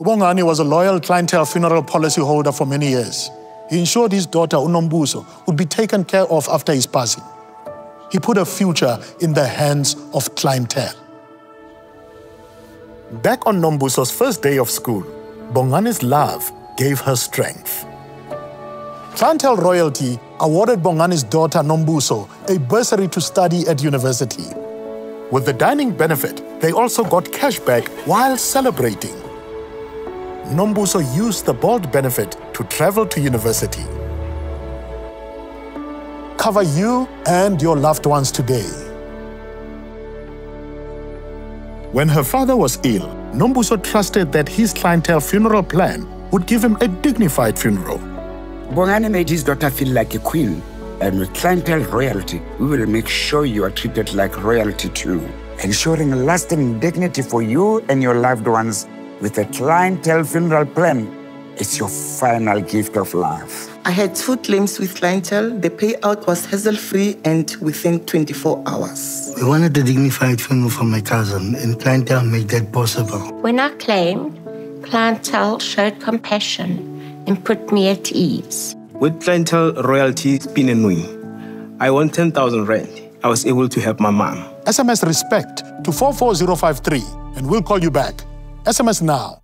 Ubongani was a loyal clientele funeral policy holder for many years. He ensured his daughter, Unombuso, would be taken care of after his passing. He put a future in the hands of clientele. Back on Nombuso's first day of school, Bongani's love gave her strength. Clientele Royalty awarded Bongani's daughter Nombuso a bursary to study at university. With the dining benefit, they also got cash back while celebrating. Nombuso used the Bolt benefit to travel to university. Cover you and your loved ones today. When her father was ill, Nombuso trusted that his clientele funeral plan would give him a dignified funeral. Bongani made his daughter feel like a queen, and with clientele royalty, we will make sure you are treated like royalty too, ensuring lasting dignity for you and your loved ones with a clientele funeral plan. It's your final gift of love. I had two claims with clientele. The payout was hassle-free and within 24 hours. We wanted a dignified funeral for my cousin, and clientele made that possible. When I claimed, clientele showed compassion and put me at ease. With clientele royalty spin and win, I won 10,000 rand. I was able to help my mom. SMS RESPECT to 44053 and we'll call you back. SMS now